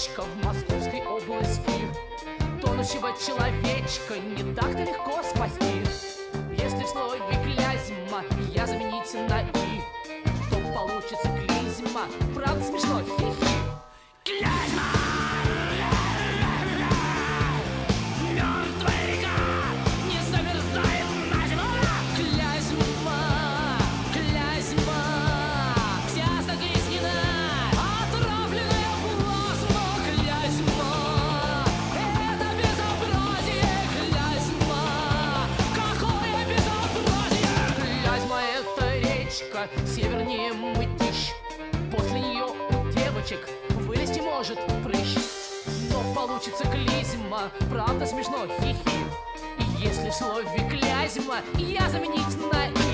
местечко в Московской области. Тонущего человечка не так-то легко спасти. Если в слове «клязьма» я заменить на «и» То получится клизма, правда смешно, хи речка севернее мытищ. После нее у девочек вылезти может прыщ. Но получится клизма, правда смешно, хи-хи. И если в слове клязьма я заменить на «и»,